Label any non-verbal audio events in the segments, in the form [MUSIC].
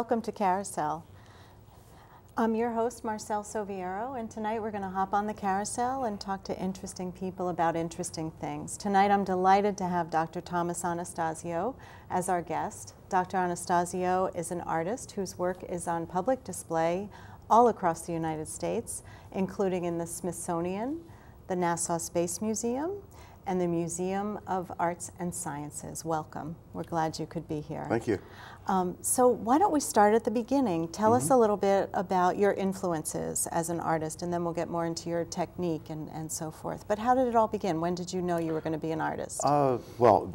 Welcome to Carousel. I'm your host, Marcelle Soviero, and tonight we're going to hop on the carousel and talk to interesting people about interesting things. Tonight I'm delighted to have Dr. Thomas Anastasio as our guest. Dr. Anastasio is an artist whose work is on public display all across the United States, including in the Smithsonian, the Nassau Space Museum, and the Museum of Arts and Sciences. Welcome. We're glad you could be here. Thank you. Um, so why don't we start at the beginning? Tell mm -hmm. us a mm-hmm. little bit about your influences as an artist, and then we'll get more into your technique and, and so forth. But how did it all begin? When did you know you were going to be an artist? Uh, well,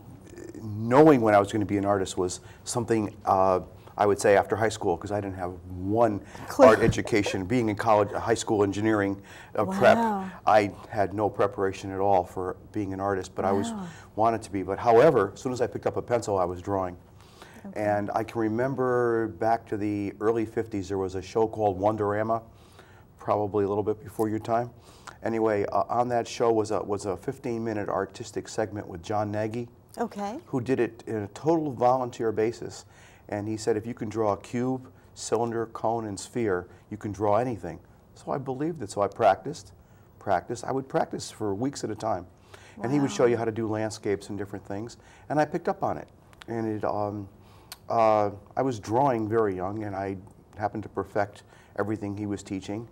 knowing when I was going to be an artist was something uh, I would say after high school because I didn't have one Clear. art education. Being in college, high school engineering uh, wow. prep, I had no preparation at all for being an artist, but wow. I was wanted to be. But however, as soon as I picked up a pencil, I was drawing. Okay. And I can remember back to the early 50s, there was a show called Wonderama, probably a little bit before your time. Anyway, uh, on that show was a, was a 15-minute artistic segment with Jon Gnagy. Okay. Who did it in a total volunteer basis. And he said, if you can draw a cube, cylinder, cone, and sphere, you can draw anything. So I believed it. So I practiced, practiced. I would practice for weeks at a time. Wow. And he would show you how to do landscapes and different things. And I picked up on it. And it, um, uh, I was drawing very young, and I happened to perfect everything he was teaching.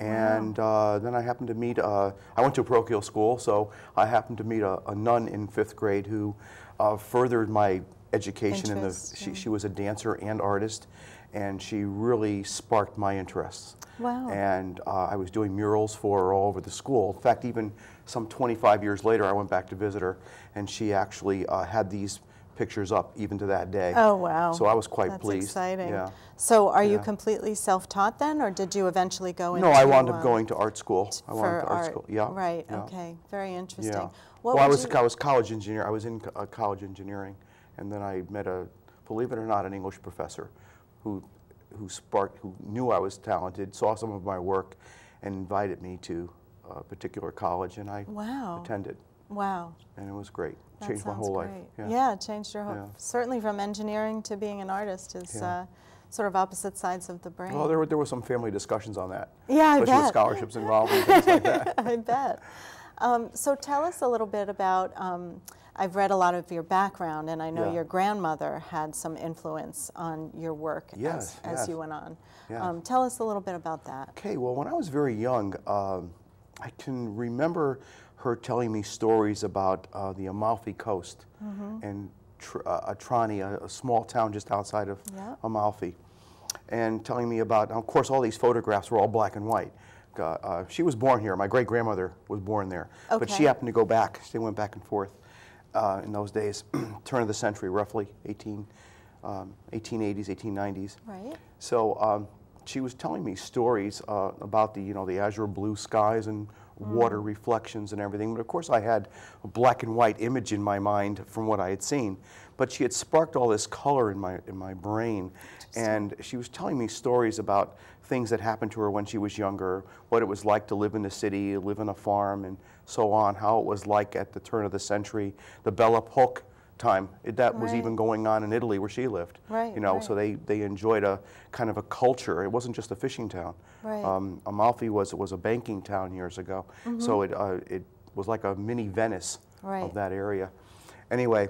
And wow. uh, then I happened to meet, uh, I went to a parochial school, so I happened to meet a, a nun in fifth grade who uh, furthered my education Interest, in the, she, she was a dancer and artist, and she really sparked my interests. Wow. And uh, I was doing murals for her all over the school. In fact, even some 25 years later, I went back to visit her, and she actually uh, had these pictures up even to that day. Oh, wow. So I was quite That's pleased. exciting. Yeah. So are yeah. you completely self-taught then, or did you eventually go into... No, I wound up um, going to art school. I wound up to art, art school, yeah. Right, yeah. okay. Very interesting. Yeah. What well, I was, I was college engineer. I was in uh, college engineering, and then I met a, believe it or not, an English professor who, who sparked, who knew I was talented, saw some of my work, and invited me to a particular college, and I wow. attended. Wow. And it was great. That changed my whole great. life. Yeah. yeah, changed your whole. Yeah. Certainly, from engineering to being an artist is yeah. uh, sort of opposite sides of the brain. Well, there were there were some family discussions on that. Yeah, I especially bet. with scholarships involved and [LAUGHS] things like that. I bet. Um, so tell us a little bit about. Um, I've read a lot of your background, and I know yeah. your grandmother had some influence on your work yes, as, yes. as you went on. Yeah. Um, tell us a little bit about that. Okay, well, when I was very young, um, I can remember her telling me stories about uh, the Amalfi Coast mm -hmm. and tr uh, Trani, a, a, small town just outside of Amalfi, and telling me about, of course, all these photographs were all black and white. Uh, she was born here. My great-grandmother was born there. Okay. But she happened to go back. They went back and forth uh, in those days, [CLEARS THROAT] turn of the century, roughly 18, um, 1880s, 1890s. Right. So um, she was telling me stories uh, about the, you know, the azure blue skies and water mm. reflections and everything. But of course I had a black and white image in my mind from what I had seen. But she had sparked all this color in my, in my brain. And she was telling me stories about things that happened to her when she was younger, what it was like to live in the city, live on a farm, and so on, how it was like at the turn of the century, the Belle Epoque time. It, that right. was even going on in Italy where she lived. Right. You know, right. so they, they enjoyed a kind of a culture. It wasn't just a fishing town. Right. Um, Amalfi was was a banking town years ago. Mm -hmm. So it uh, it was like a mini Venice right. of that area. Anyway.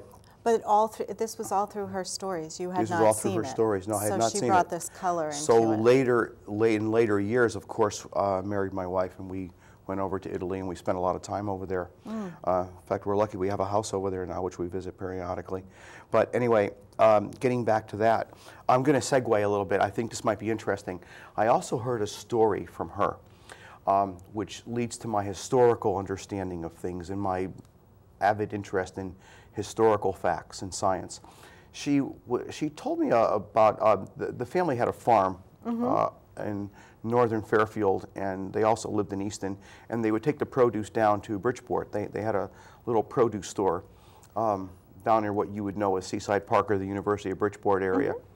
But all through this was all through her stories. You had this not was all seen through her it. stories. No, I had so not seen it. So she brought this color into so later, late in later years, of course, uh, married my wife, and we went over to Italy and we spent a lot of time over there. Mm. Uh, in fact, we're lucky we have a house over there now, which we visit periodically. But anyway, um, getting back to that, I'm going to segue a little bit. I think this might be interesting. I also heard a story from her, um, which leads to my historical understanding of things and my avid interest in historical facts and science. She, she told me uh, about, uh, the, the, family had a farm mm -hmm. in northern Fairfield, and they also lived in Easton, and they would take the produce down to Bridgeport. They, they had a little produce store um, down near what you would know as Seaside Park or the University of Bridgeport area. Mm -hmm.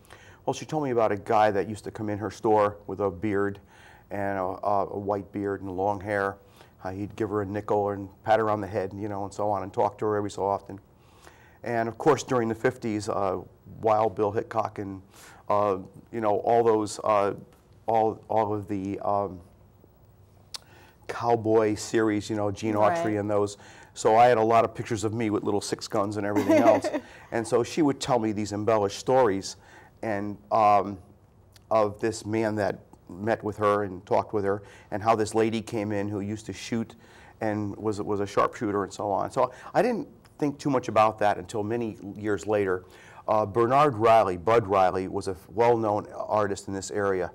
Well, she told me about a guy that used to come in her store with a beard and a, a white beard and long hair. Uh, he'd give her a nickel and pat her on the head, you know, and so on, and talk to her every so often. And of course, during the 50s, uh, Wild Bill Hickok and uh, you know, all those, uh, all, all of the um, cowboy series, you know, Gene Autry Right. and those. So I had a lot of pictures of me with little six guns and everything [LAUGHS] else. and so she would tell me these embellished stories and um, of this man that met with her and talked with her and how this lady came in who used to shoot and was, was a sharpshooter and so on. So I didn't think too much about that until many years later. Uh, Bernard Riley, Bud Riley, was a well-known artist in this area.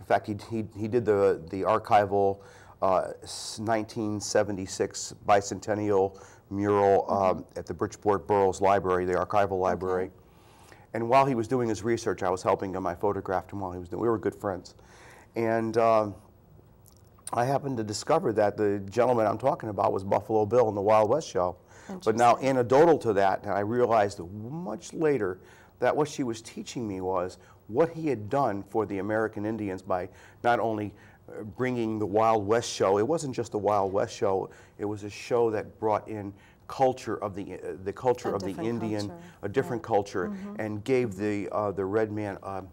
In fact, he, he, he did the, the archival uh, 1976 bicentennial mural um, at the Bridgeport Burroughs Library, the archival library. And while he was doing his research, I was helping him. I photographed him while he was doing. We were good friends, and um, I happened to discover that the gentleman I'm talking about was Buffalo Bill in the Wild West show. But now, anecdotal to that, and I realized much later that what she was teaching me was what he had done for the American Indians by not only uh, bringing the Wild West show. It wasn't just the Wild West show. It was a show that brought in culture of the uh, the culture A of the Indian, culture, a different culture, and gave the uh, the red man um,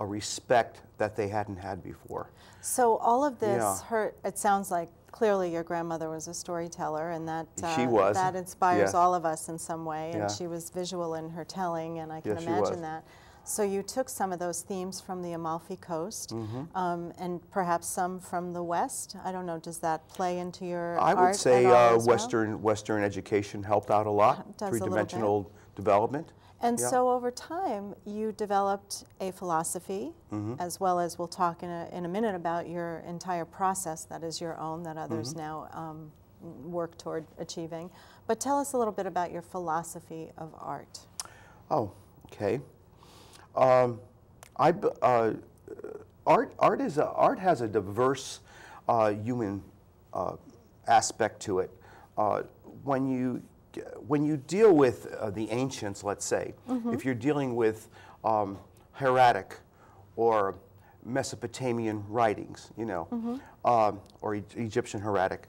a respect that they hadn't had before. So all of this Yeah. hurt. It sounds like clearly your grandmother was a storyteller, and that She uh, was, that inspires all of us in some way. And Yeah. she was visual in her telling, and I can Yes, imagine that. So you took some of those themes from the Amalfi Coast, Mm-hmm. um, and perhaps some from the West. I don't know. Does that play into your I art would say at all uh, as well? Western Western education helped out a lot, Does a bit. three-dimensional development. And Yeah. so over time, you developed a philosophy, Mm-hmm. as well as we'll talk in a, in a minute about your entire process that is your own, that others Mm-hmm. now um, work toward achieving. But tell us a little bit about your philosophy of art. Oh, okay. Um, I uh, art art is a, art has a diverse uh, human uh, aspect to it. Uh, when you when you deal with uh, the ancients, let's say, if you're dealing with um, hieratic or Mesopotamian writings, you know, um, or E- Egyptian hieratic,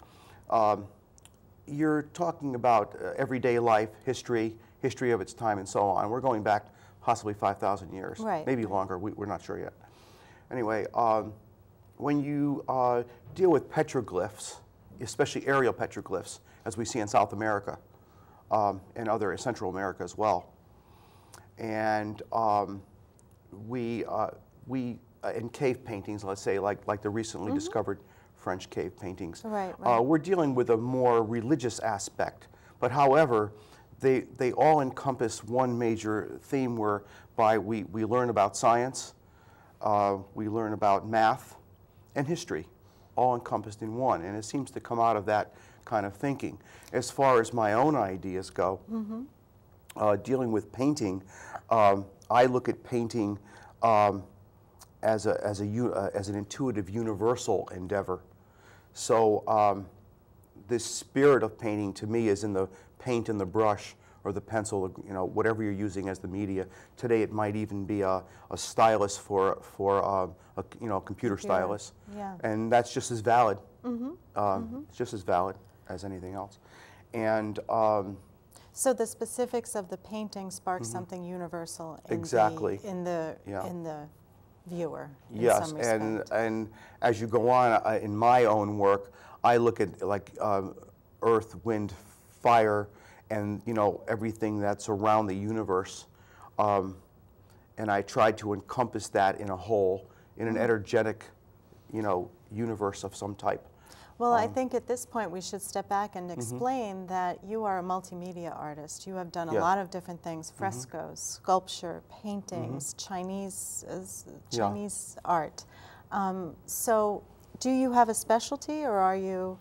um, you're talking about uh, everyday life, history, history of its time, and so on. We're going back possibly 5,000 years, Right. maybe longer. We, we're not sure yet. Anyway, um, when you uh, deal with petroglyphs, especially aerial petroglyphs, as we see in South America um, and other Central America as well, and um, we uh, we uh, in cave paintings, let's say, like like the recently discovered French cave paintings, Mm-hmm. Right, Uh, we're dealing with a more religious aspect. But however, they they all encompass one major theme whereby we we learn about science, uh, we learn about math, and history, all encompassed in one, and it seems to come out of that kind of thinking. As far as my own ideas go uh, dealing with painting, um, I look at painting um, as, a, as, a, uh, as an intuitive universal endeavor. So um, this spirit of painting to me is in the paint and the brush or the pencil, you know, whatever you're using as the media. Today it might even be a, a stylus for, for um, a, you know, a computer, Computer, stylus. yeah. And that's just as valid. Um, It's just as valid as anything else. And um, So the specifics of the painting spark something universal in. Exactly. the, in the Yeah. in the viewer. in Yes, and and as you go on uh, in my own work, I look at like um, earth, wind, fire, and you know everything that's around the universe, um, and I try to encompass that in a whole, in Mm-hmm. an energetic, you know, universe of some type. Well, Um, I think at this point we should step back mm-hmm. and explain that you are a multimedia artist. You have done a Yeah. lot of different things: frescoes, sculpture, paintings, Chinese uh, Mm-hmm. Yeah. Chinese art. Um, so, do you have a specialty, or are you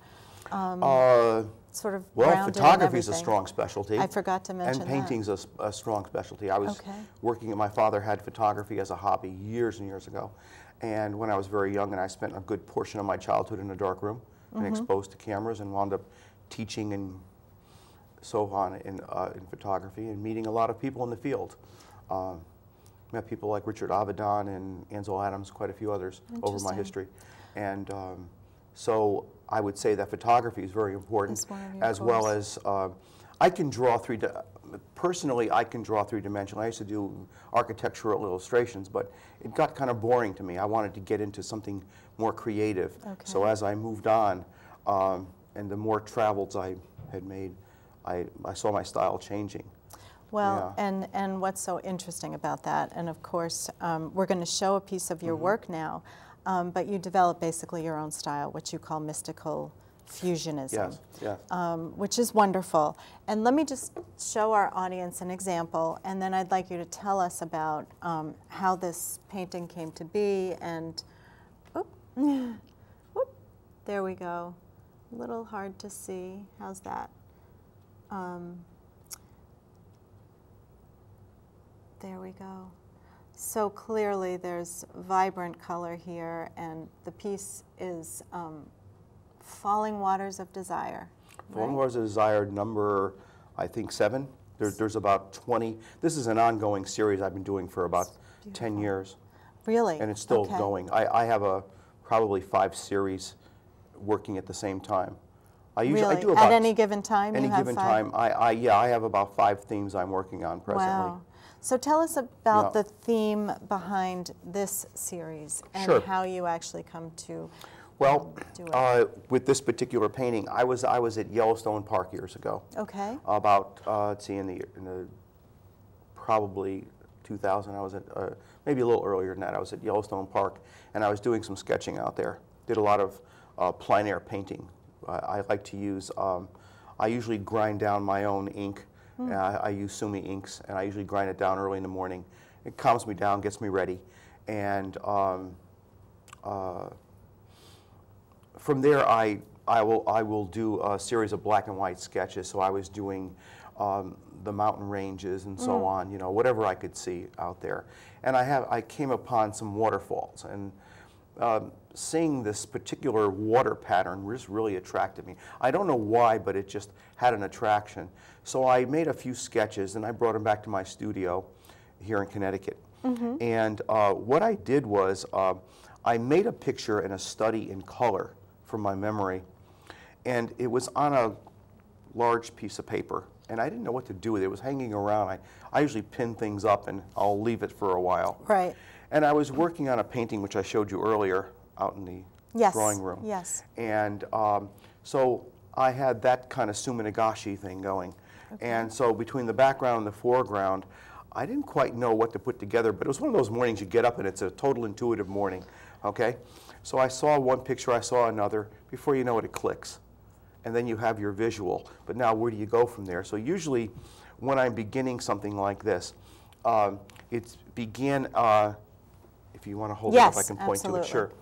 Uh, sort of Well, photography is a strong specialty. I forgot to mention And that. painting's a, s- a strong specialty. I was Okay. working, my father had photography as a hobby years and years ago. And when I was very young, and I spent a good portion of my childhood in a dark room and Mm-hmm. exposed to cameras and wound up teaching and so on in, uh, in photography and meeting a lot of people in the field. Um, met people like Richard Avedon and Ansel Adams, quite a few others over my history. And um, so I would say that photography is very important, as well as uh, I can draw three. Personally, I can draw three dimensional. I used to do architectural illustrations, but it got kind of boring to me. I wanted to get into something more creative. Okay. So as I moved on, um, and the more travels I had made, I, I saw my style changing. Well, Yeah. and, and what's so interesting about that, and of course, um, we're going to show a piece of your Mm-hmm. work now, um, but you develop basically your own style, which you call mystical fusionism. Yes, yes. um, which is wonderful. And let me just show our audience an example, and then I'd like you to tell us about um, how this painting came to be. And oop, [LAUGHS] there we go. A little hard to see. How's that? Um, there we go. So clearly, there's vibrant color here, and the piece is um, Falling Waters of Desire. Falling right? Wars of Desire number, I think, seven. There, there's about 20. This is an ongoing series I've been doing for about 10 years, Really? and it's still Okay. going. I, I have a probably five series working at the same time. I usually Really? I do about At any given time, any given five? time. I, I yeah, I have about five themes I'm working on presently. Wow. So tell us about Yeah. the theme behind this series and Sure. how you actually come to. Well, do it. uh, with this particular painting, I was I was at Yellowstone Park years ago. Okay. About uh, let's see, in the in the probably 2000, I was at uh, maybe a little earlier than that. I was at Yellowstone Park, and I was doing some sketching out there. Did a lot of uh, plein air painting. I, I like to use. Um, I usually grind down my own ink. Hmm. I, I use Sumi inks, and I usually grind it down early in the morning. It calms me down, gets me ready, and um, uh, from there, I, I, will, I will do a series of black and white sketches. So I was doing um, the mountain ranges and so on, you know, whatever I could see out there. And I, have, I came upon some waterfalls. And um, seeing this particular water pattern just really attracted me. I don't know why, but it just had an attraction. So I made a few sketches and I brought them back to my studio here in Connecticut. And uh, what I did was uh, I made a picture and a study in color from my memory, and it was on a large piece of paper, and I didn't know what to do with it. It was hanging around. I, I usually pin things up and I'll leave it for a while. Right. And I was working on a painting which I showed you earlier out in the Yes. drawing room. Yes. And um, so I had that kind of Suminagashi thing going. And so between the background and the foreground, I didn't quite know what to put together, but it was one of those mornings you get up and it's a total intuitive morning, okay? So I saw one picture, I saw another. Before you know it, it clicks. And then you have your visual. But now where do you go from there? So usually when I'm beginning something like this, um, it's begin, uh, if you want to hold it up, I can point to it, sure.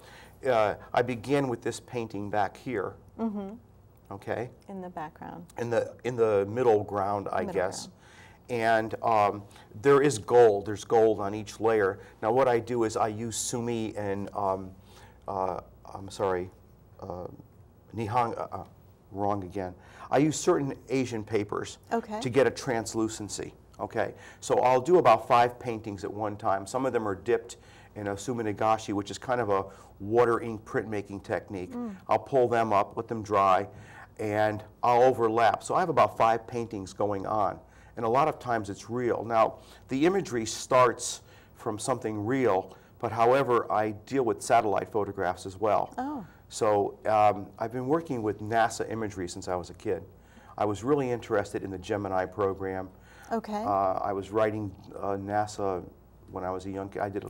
Uh, I begin with this painting back here, Mm-hmm. okay? In the background. in the in the middle ground, I Middle guess. And um, there is gold. There's gold on each layer. Now, what I do is I use sumi and um, uh, I'm sorry, uh, nihang. Uh, uh, wrong again. I use certain Asian papers Okay. to get a translucency. Okay, so I'll do about five paintings at one time. Some of them are dipped in a suminagashi, which is kind of a water ink printmaking technique. I'll pull them up, let them dry, and I'll overlap. So I have about five paintings going on, and a lot of times it's real. Now, the imagery starts from something real, but however, I deal with satellite photographs as well. Oh. So um, I've been working with NASA imagery since I was a kid. I was really interested in the Gemini program. Okay. Uh, I was writing uh, NASA when I was a young kid. I did.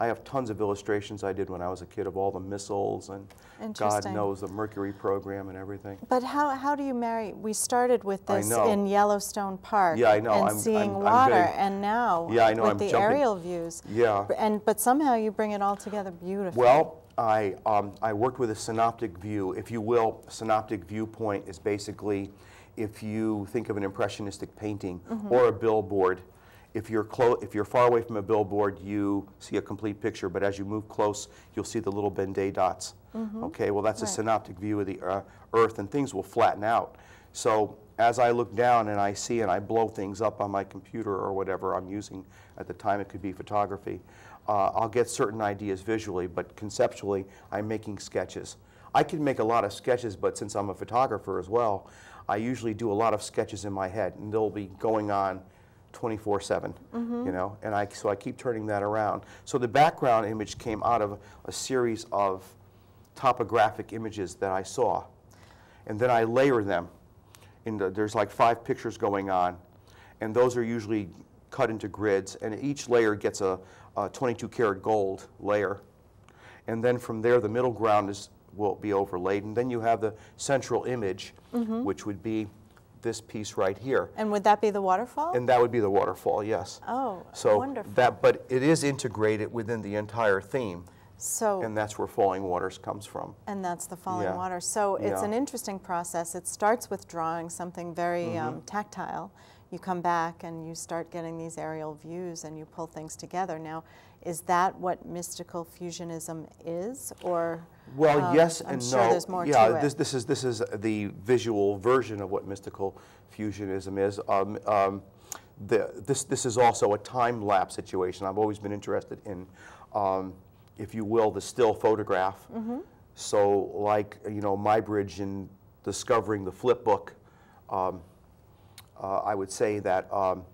I have tons of illustrations I did when I was a kid of all the missiles and God knows the Mercury program and everything. But how, how do you marry? We started with this in Yellowstone Park. Yeah, I know. And I'm- seeing I'm- I'm water, very- and now Yeah, I know, with I'm the jumping- aerial views. Yeah. And but somehow you bring it all together beautifully. Well, I, um, I worked with a synoptic view. If you will, synoptic viewpoint is basically if you think of an impressionistic painting or a billboard. If you're, clo- if you're far away from a billboard, you see a complete picture, but as you move close, you'll see the little Ben-Day dots. Okay, well, that's a synoptic view of the uh, Earth, and things will flatten out. So as I look down and I see and I blow things up on my computer or whatever I'm using at the time, it could be photography, uh, I'll get certain ideas visually, but conceptually, I'm making sketches. I can make a lot of sketches, but since I'm a photographer as well, I usually do a lot of sketches in my head, and they'll be going on 24/7. Mm-hmm. You know, and I so I keep turning that around. So the background image came out of a series of topographic images that I saw, and then I layer them. In the, there's like five pictures going on, and those are usually cut into grids, and each layer gets a, a 22 karat gold layer. And then from there, the middle ground is, will be overlaid, and then you have the central image, mm-hmm. which would be this piece right here. And would that be the waterfall? And that would be the waterfall, yes. oh, So wonderful. that, but it is integrated within the entire theme, so, and that's where Falling Waters comes from. and that's the falling Yeah. water. So it's Yeah. an interesting process. It starts with drawing something very Mm-hmm. um, tactile. You come back and you start getting these aerial views and you pull things together. Now, is that what mystical fusionism is, or? Well, um, yes I'm and sure no. there's more yeah, to it. this this is this is the visual version of what mystical fusionism is. Um, um, the, this this is also a time lapse situation. I've always been interested in, um, if you will, the still photograph. Mm-hmm. So, like you know, my bridge in discovering the flip book. Uh, I would say that um,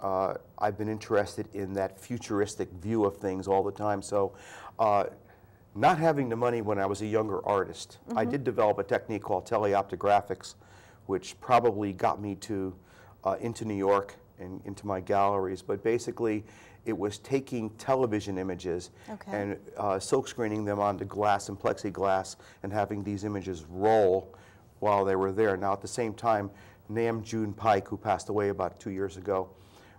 uh, I've been interested in that futuristic view of things all the time. So, uh, not having the money when I was a younger artist, I did develop a technique called teleoptographics, which probably got me to uh, into New York and into my galleries. But basically, it was taking television images Okay. and uh, silk screening them onto glass and plexiglass and having these images roll while they were there. Now, at the same time, Nam June Paik, who passed away about two years ago,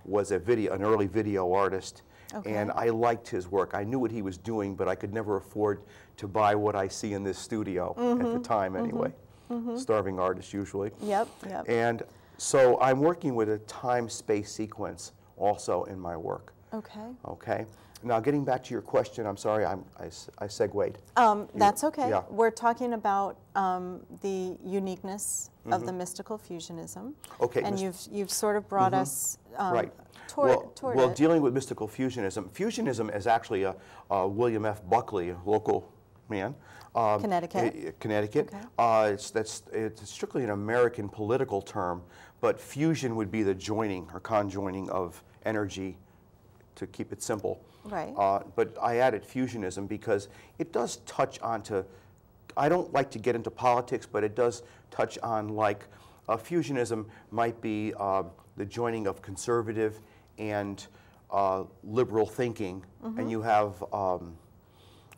was a video, an early video artist. Okay. And I liked his work. I knew what he was doing, but I could never afford to buy what I see in this studio at the mm-hmm. time, mm-hmm. anyway. Mm-hmm. Starving artist, usually. Yep, yep. And so I'm working with a time space sequence also in my work. Okay. Okay. Now, getting back to your question, I'm sorry, I'm, I, I segued. Um, that's okay. yeah. We're talking about um, the uniqueness of the mystical fusionism. Mm-hmm. Okay, And Mm-hmm. you've you've sort of brought us um, right. toward, well, toward well it. dealing with mystical fusionism, fusionism is actually a, a William F. Buckley, a local man. um, Connecticut. eh, Connecticut. Okay. Uh, it's, that's, it's strictly an American political term, but fusion would be the joining or conjoining of energy, to keep it simple. Right. Uh, but I added fusionism because it does touch onto, I don't like to get into politics, but it does touch on like, uh, fusionism might be uh, the joining of conservative and uh, liberal thinking, Mm-hmm. and you have um,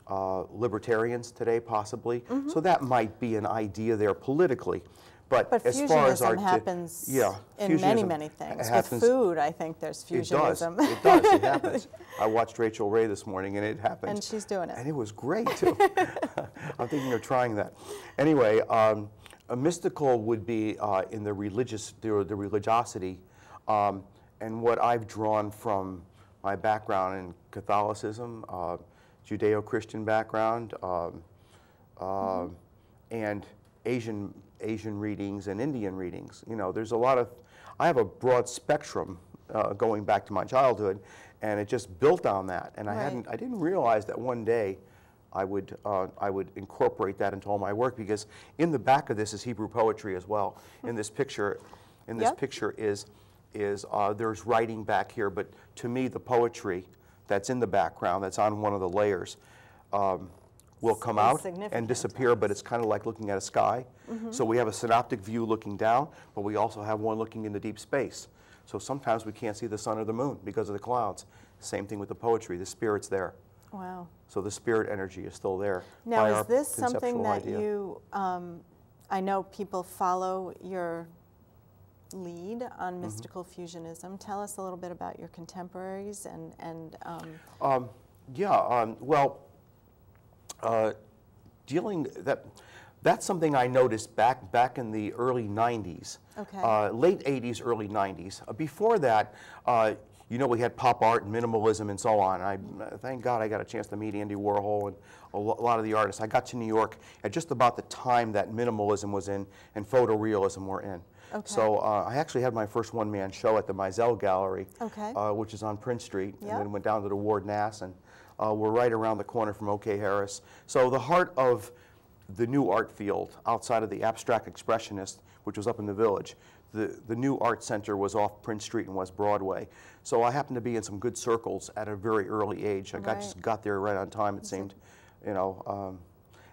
uh, libertarians today, possibly. Mm-hmm. So that might be an idea there politically. But, But as far as fusionism our happens yeah, in many, fusionism many things. happens- With food, I think there's it does. fusionism. It does. It happens. [LAUGHS] I watched Rachael Ray this morning, and it happened. And she's doing it. And it was great too. [LAUGHS] I'm thinking of trying that. Anyway, um, a mystical would be uh, in the religious, the, the religiosity, um, and what I've drawn from my background in Catholicism, uh, Judeo-Christian background, um, uh, and Asian Asian readings and Indian readings. You know, there's a lot of. I have a broad spectrum uh, going back to my childhood, and it just built on that. And I hadn't. I didn't realize that one day. I would, uh, I would incorporate that into all my work because in the back of this is Hebrew poetry as well. In this picture, in this Yep. picture is, is uh, there's writing back here, but to me the poetry that's in the background, that's on one of the layers, um, will come out and disappear, but it's kind of like looking at a sky. So we have a synoptic view looking down, but we also have one looking into deep space. So sometimes we can't see the sun or the moon because of the clouds. Same thing with the poetry, the spirit's there. Wow. So the spirit energy is still there. Now, is this something that idea. you, um, I know people follow your lead Mm-hmm. on mystical fusionism. Tell us a little bit about your contemporaries and, and um, Um, yeah, um, well, uh, dealing that that's something I noticed back back in the early '90s, Okay. uh, late '80s, early '90s. Uh, before that, uh, you know, we had pop art and minimalism and so on. I thank God I got a chance to meet Andy Warhol and a lo- lot of the artists. I got to New York at just about the time that minimalism was in and photorealism were in. Okay. So uh, I actually had my first one-man show at the Meisel Gallery, Okay. uh, which is on Prince Street, Yep. and then went down to the Ward Nasse, and uh, we're right around the corner from OK Harris. So the heart of the new art field, outside of the abstract expressionist, which was up in the village. The, the new art center was off Prince Street and West Broadway. So I happened to be in some good circles at a very early age. I got, just got there right on time, it seemed. You know, um,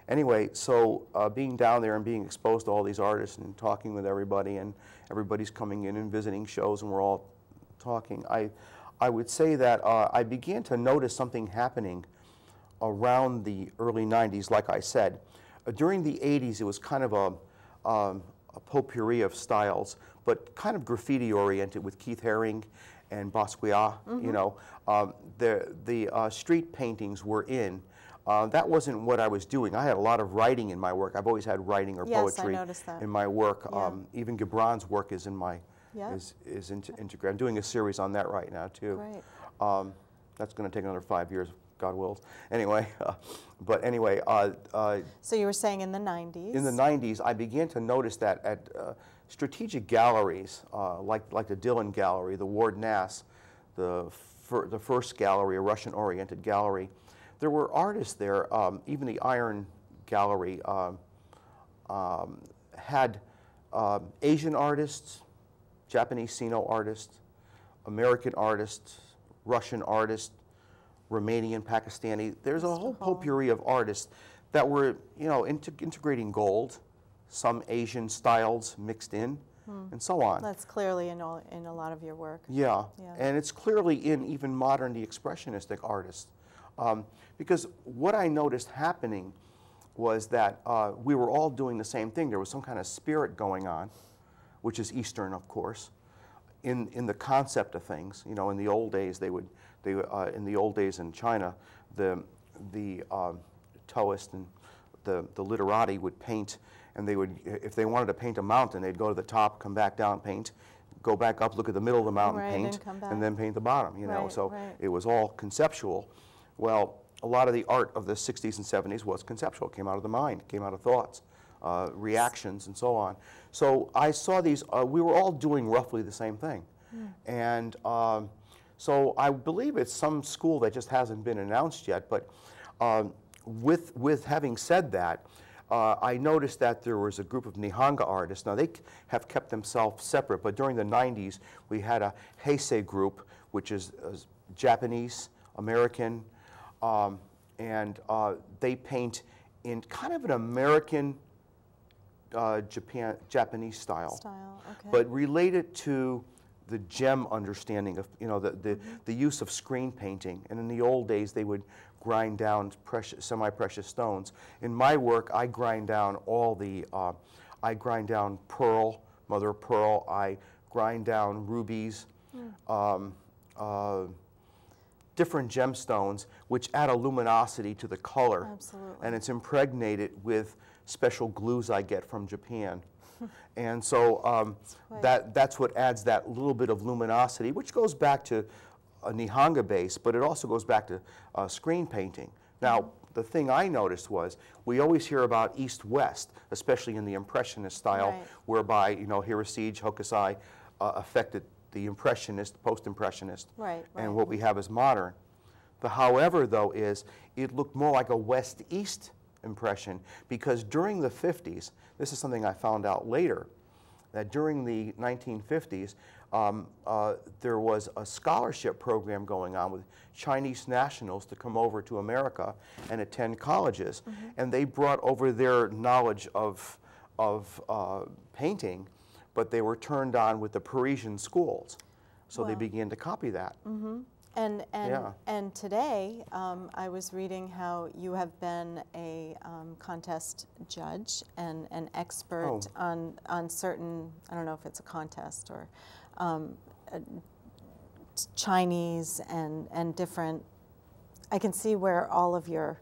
anyway, so uh, being down there and being exposed to all these artists and talking with everybody, and everybody's coming in and visiting shows, and we're all talking. I, I would say that uh, I began to notice something happening around the early 90s, like I said. Uh, during the 80s, it was kind of a, um, a potpourri of styles, but kind of graffiti oriented with Keith Haring and Basquiat. You know, um, the the uh, street paintings were in. Uh, that wasn't what I was doing. I had a lot of writing in my work. I've always had writing or Yes, poetry in my work. Yeah. Um, even Gibran's work is in my Yeah. is is into, integrated. I'm doing a series on that right now too. Great. Um, that's going to take another five years, God wills. Anyway, uh, but anyway, uh, uh, So you were saying in the 90s? in the 90s, I began to notice that at uh, strategic galleries, uh, like, like the Dillon Gallery, the Ward Nasse, the, fir- the first gallery, a Russian-oriented gallery, there were artists there, um, even the Iron Gallery um, um, had um, Asian artists, Japanese Sino artists, American artists, Russian artists, Romanian, Pakistani. There's a whole potpourri of artists that were, you know, integ- integrating gold, some Asian styles mixed in, and so on. That's clearly in, all, in a lot of your work. Yeah, Yeah. and it's clearly in even modern, the expressionistic artists. Um, because what I noticed happening was that uh, we were all doing the same thing. There was some kind of spirit going on, which is Eastern, of course, in, in the concept of things. You know, in the old days, they would, they, uh, in the old days in China, the, the um, Taoist and the, the literati would paint, and they would, if they wanted to paint a mountain, they'd go to the top, come back down, paint, go back up, look at the middle of the mountain, Right, paint, back. and then paint the bottom, you know. Right, so right. it was all conceptual. Well, a lot of the art of the 60s and 70s was conceptual, came out of the mind, came out of thoughts, uh, reactions, and so on. So I saw these, uh, we were all doing roughly the same thing. Hmm. And um, so I believe it's some school that just hasn't been announced yet, but um, with, with having said that, uh, I noticed that there was a group of Nihanga artists. Now, they have kept themselves separate, but during the 90s, we had a Heisei group, which is uh, Japanese, American, um, and uh, they paint in kind of an American uh, Japan, Japanese style Style, okay. but related to the gem understanding of, you know, the, the, the use of screen painting. And in the old days, they would grind down precious, semi-precious stones. In my work, I grind down all the, uh, I grind down pearl, mother of pearl. I grind down rubies, um, uh, different gemstones, which add a luminosity to the color. Absolutely. And it's impregnated with special glues I get from Japan. [LAUGHS] and so um, that, that's what adds that little bit of luminosity, which goes back to a Nihanga base, but it also goes back to uh, screen painting. Now, the thing I noticed was we always hear about East-West, especially in the Impressionist style, Right. whereby, you know, Hiroshige, Hokusai uh, affected the Impressionist, Post-Impressionist, Right, right. and what we have is modern. The however, though, is it looked more like a west-east impression because during the 50s, this is something I found out later, that during the 1950s, um, uh, there was a scholarship program going on with Chinese nationals to come over to America and attend colleges. And they brought over their knowledge of, of uh, painting, but they were turned on with the Parisian schools. So they began to copy that. And, and, Yeah. and today, um, I was reading how you have been a um, contest judge and an expert Oh. on, on certain, I don't know if it's a contest or um, uh, Chinese and, and different, I can see where all of your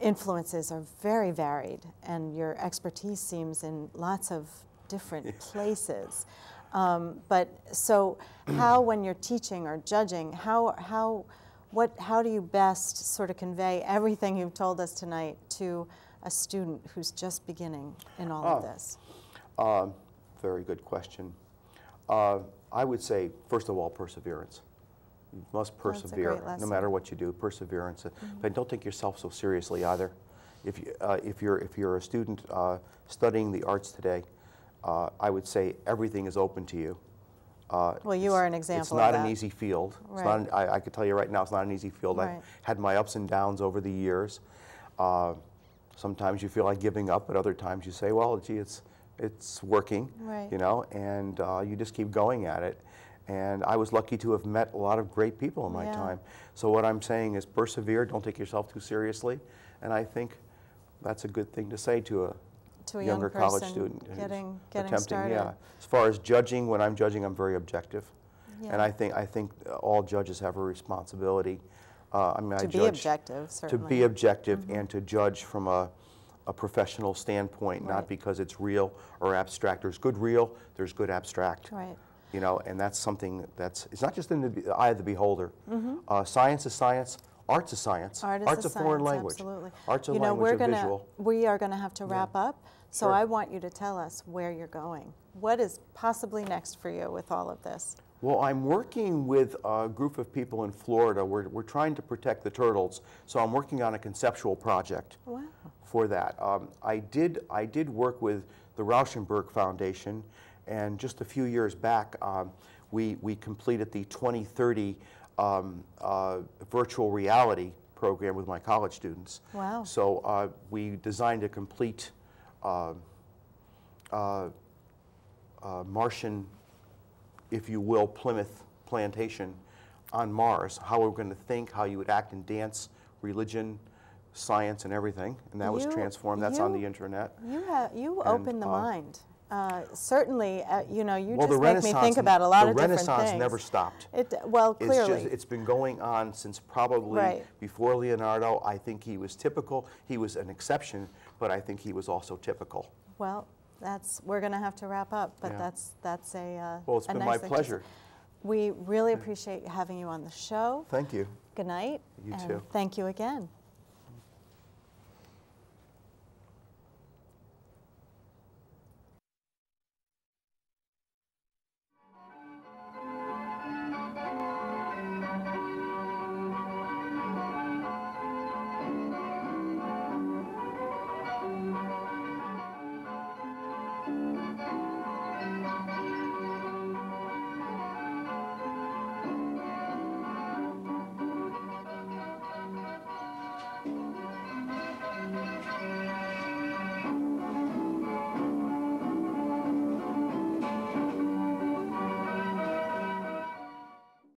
influences are very varied and your expertise seems in lots of different places. Um, but so, how when you're teaching or judging, how how what how do you best sort of convey everything you've told us tonight to a student who's just beginning in all of Oh. this? Uh, very good question. Uh, I would say, first of all, perseverance. You must persevere, no matter what you do. Perseverance, but don't take yourself so seriously either. If you, uh, if you're if you're a student uh, studying the arts today, uh, I would say everything is open to you. Uh, Well, you are an example It's not an easy field. It's Right. not. An, I, I could tell you right now, it's not an easy field. Right. I've had my ups and downs over the years. Uh, sometimes you feel like giving up, but other times you say, "Well, gee, it's it's working," Right. you know, and uh, you just keep going at it. And I was lucky to have met a lot of great people in my Yeah. time. So what I'm saying is, persevere. Don't take yourself too seriously. And I think that's a good thing to say to a To a young younger college student getting- getting attempting. started. Yeah. As far as judging, when I'm judging, I'm very objective, and I think I think all judges have a responsibility. Uh, I mean, I To be judge objective, to be objective and to judge from a, a professional standpoint, Right. not because it's real or abstract. There's good real, there's good abstract. Right. You know, and that's something that's it's not just in the eye of the beholder. Uh, science is science. Art's a science. Art is Art's a a foreign science, language. Absolutely. Art's a you know, language we're gonna, visual. We are going to have to wrap up. So Sure. I want you to tell us where you're going. What is possibly next for you with all of this? Well, I'm working with a group of people in Florida. We're, we're trying to protect the turtles, so I'm working on a conceptual project Wow. for that. Um, I, did, I did work with the Rauschenberg Foundation, and just a few years back, um, we, we completed the 2030 um, uh, virtual reality program with my college students. Wow. So uh, we designed a complete Um, uh, uh, Martian, if you will, Plymouth plantation on Mars, how we're going to think, how you would act and dance, religion, science, and everything. And that was transformed. That's on the internet. You have you And, open the uh, mind. Uh, certainly, uh, you know, you well, just make me think about a lot of different things. The Renaissance never stopped. It well, It's clearly. just, it's been going on since probably Right. before Leonardo. I think he was typical. He was an exception, but I think he was also typical. well, that's we're going to have to wrap up, but Yeah. that's that's a uh, Well, it's a been nice my pleasure. We really appreciate having you on the show. Thank you. Good night. You too. Thank you again.